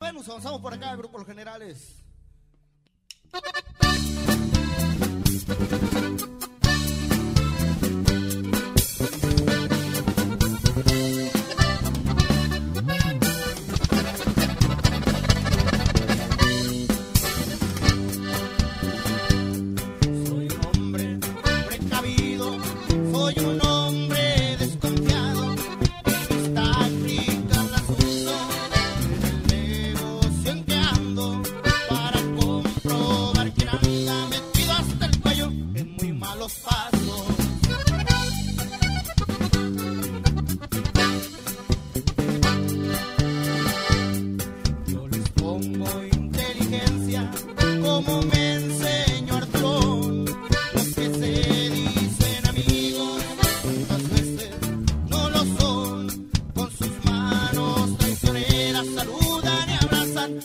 Venus, avanzamos por acá, grupos generales.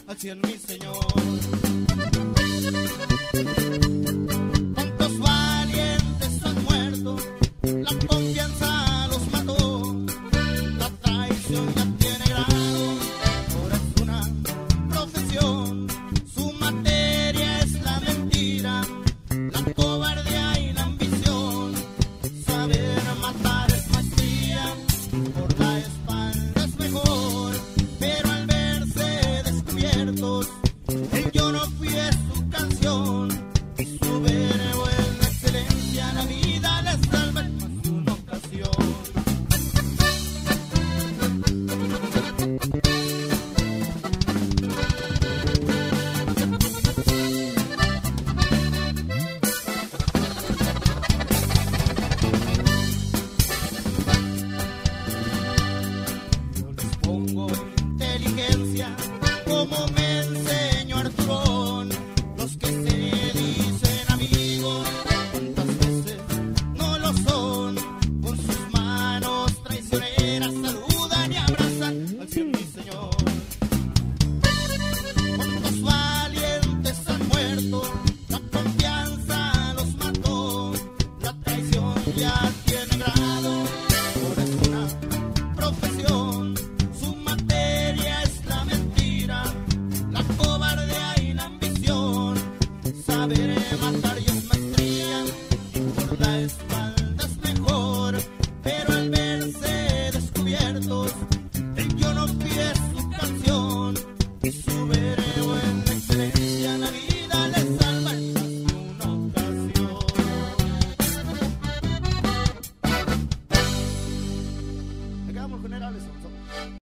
así en mi Señor. Tantos valientes han muerto, la confianza los mató, la traición brazos. Él lloró. versos, el yo no pie su canción. Sube